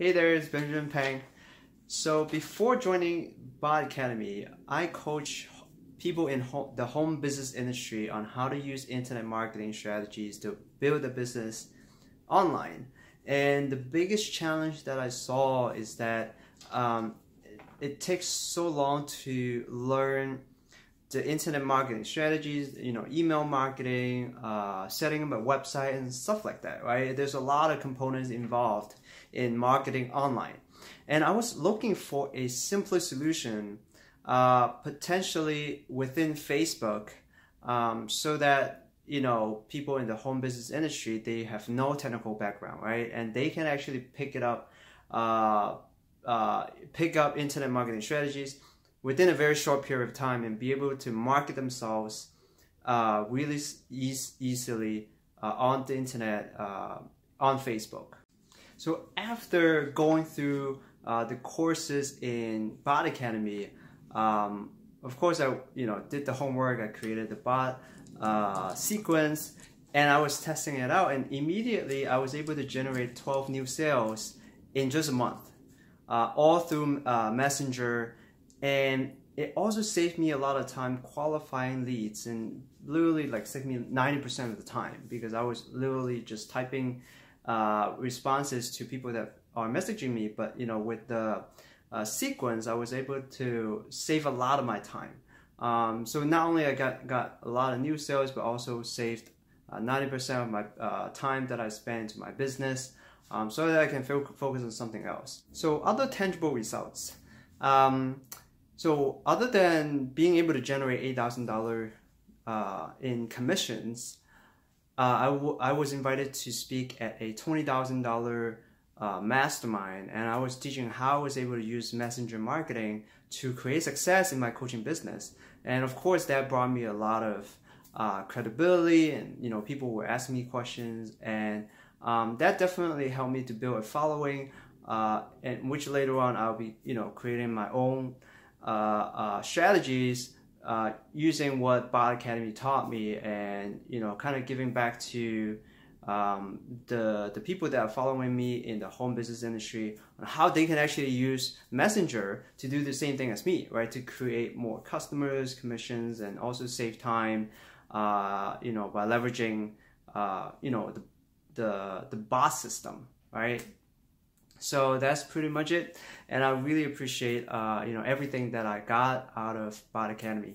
Hey there, it's Benjamin Pang. So before joining Bot Academy, I coach people in the home business industry on how to use internet marketing strategies to build a business online. And the biggest challenge that I saw is that um, it takes so long to learn the internet marketing strategies, you know, email marketing, uh, setting up a website and stuff like that, right? There's a lot of components involved in marketing online. And I was looking for a simpler solution, uh, potentially within Facebook, um, so that, you know, people in the home business industry, they have no technical background, right? And they can actually pick it up, uh, uh pick up internet marketing strategies within a very short period of time and be able to market themselves uh, really e easily uh, on the internet, uh, on Facebook. So after going through uh, the courses in Bot Academy, um, of course I you know did the homework. I created the bot uh, sequence, and I was testing it out, and immediately I was able to generate 12 new sales in just a month, uh, all through Messenger and it also saved me a lot of time qualifying leads and literally like saved me 90% of the time because I was literally just typing uh, responses to people that are messaging me but you know with the uh, sequence I was able to save a lot of my time um, so not only I got, got a lot of new sales but also saved 90% uh, of my uh, time that I spent to my business um, so that I can focus on something else. So other tangible results. Um, so other than being able to generate eight thousand dollars uh, in commissions, uh, I, I was invited to speak at a twenty thousand dollar uh, mastermind, and I was teaching how I was able to use messenger marketing to create success in my coaching business. And of course, that brought me a lot of uh, credibility, and you know, people were asking me questions, and um, that definitely helped me to build a following. Uh, and which later on I'll be, you know, creating my own strategies uh, using what Bot Academy taught me, and you know, kind of giving back to um, the the people that are following me in the home business industry on how they can actually use Messenger to do the same thing as me, right? To create more customers, commissions, and also save time. Uh, you know, by leveraging uh, you know the the the bot system, right? So that's pretty much it. And I really appreciate, uh, you know, everything that I got out of Bot Academy.